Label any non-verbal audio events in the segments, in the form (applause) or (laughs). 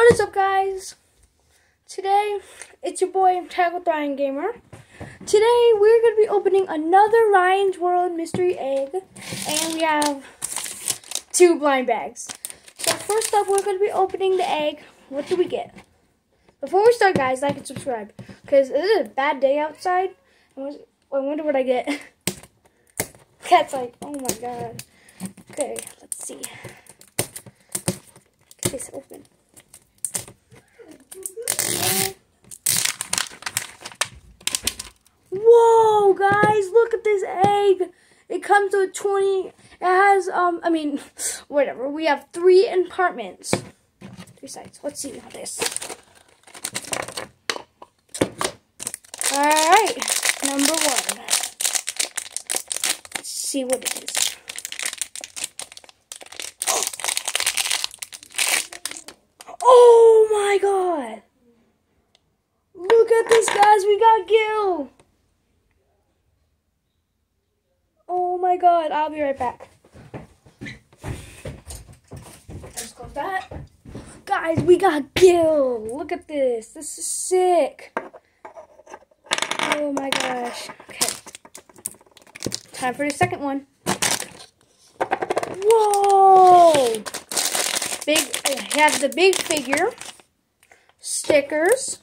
What is up, guys? Today, it's your boy, Tackle Ryan Gamer. Today, we're going to be opening another Ryan's World Mystery Egg, and we have two blind bags. So, first up, we're going to be opening the egg. What do we get? Before we start, guys, like and subscribe, because this is a bad day outside. I wonder what I get. (laughs) Cat's like, oh my god. Okay, let's see. Get this open. Whoa, guys, look at this egg. It comes with 20, it has, um, I mean, (laughs) whatever. We have three compartments. Three sides. Let's see how this. Alright, number one. Let's see what it is. Oh my god! Look at this, guys. We got Gil. Oh my god. I'll be right back. Let's close that. Guys, we got Gil. Look at this. This is sick. Oh my gosh. Okay. Time for the second one. Whoa! Big, I have the big figure, stickers,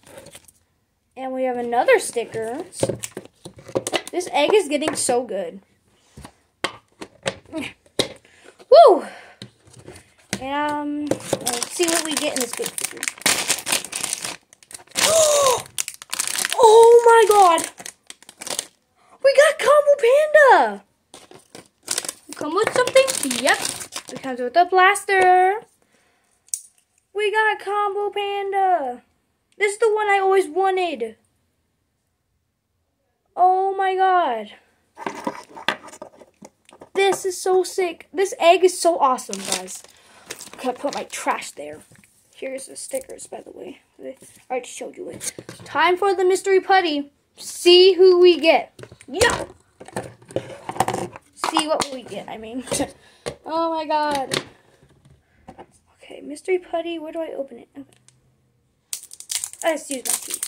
and we have another stickers. This egg is getting so good. Woo! And, um, let's see what we get in this big figure. (gasps) oh my god! We got Combo Panda! Come with something? Yep. It comes with a blaster. We got Combo Panda. This is the one I always wanted. Oh my god. This is so sick. This egg is so awesome, guys. Okay, I put my trash there. Here's the stickers, by the way. I already showed you it. Time for the mystery putty. See who we get. Yeah! See what we get, I mean. (laughs) oh my god. Okay, mystery putty. Where do I open it? Okay. Let's use my key.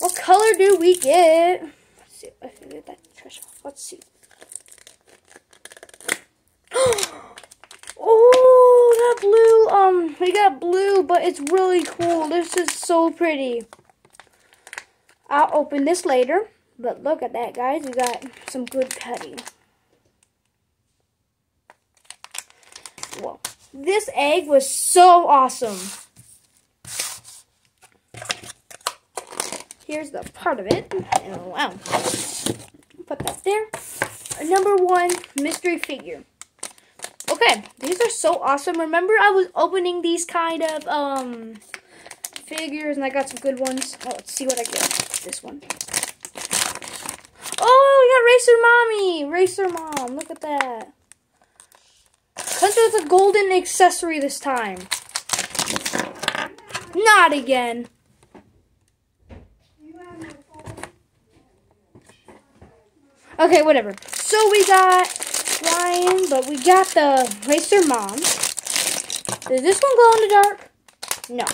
What color do we get? Let's see. I can get that trash off. Let's see. oh, that blue. Um, we got blue, but it's really cool. This is so pretty. I'll open this later. But look at that, guys. We got some good cutting. Whoa. This egg was so awesome. Here's the part of it. Oh, wow. Put that there. Number one mystery figure. Okay, these are so awesome. Remember I was opening these kind of um figures and I got some good ones. Oh, let's see what I get. This one. Oh, we got Racer Mommy. Racer Mom. Look at that. Comes with a golden accessory this time. Not again. Okay, whatever. So we got Ryan, but we got the Racer Mom. Does this one glow in the dark? No.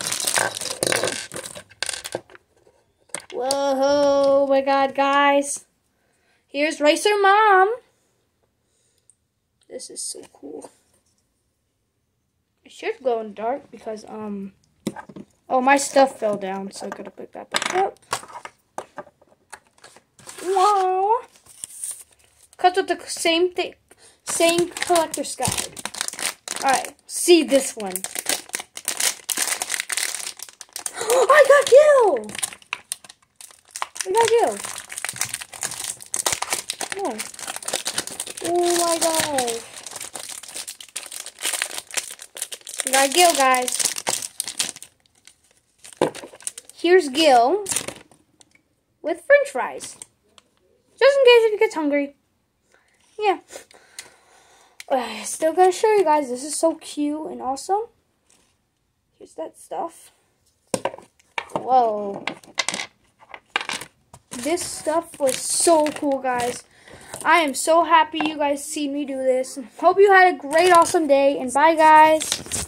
Whoa, my god, guys. Here's Racer Mom. This is so cool. It should glow in the dark because, um, oh, my stuff fell down, so I gotta pick that back up. Wow. Comes with the same thing, same collector's guide. Alright, see this one. (gasps) I got Gil! I got Gil. Oh. Oh my gosh. We got Gil, guys. Here's Gil with french fries. Just in case he gets hungry. Yeah. Uh, (sighs) still gonna show you guys. This is so cute and awesome. Here's that stuff. Whoa. This stuff was so cool, guys. I am so happy you guys see me do this. Hope you had a great, awesome day. And bye, guys.